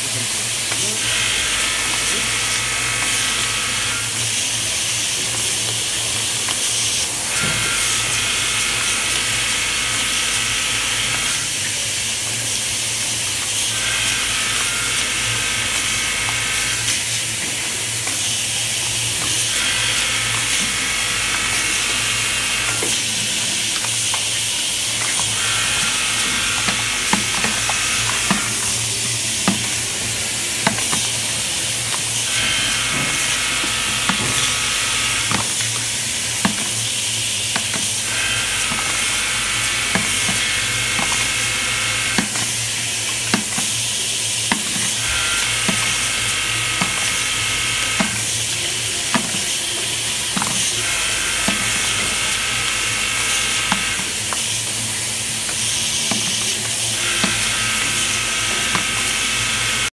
different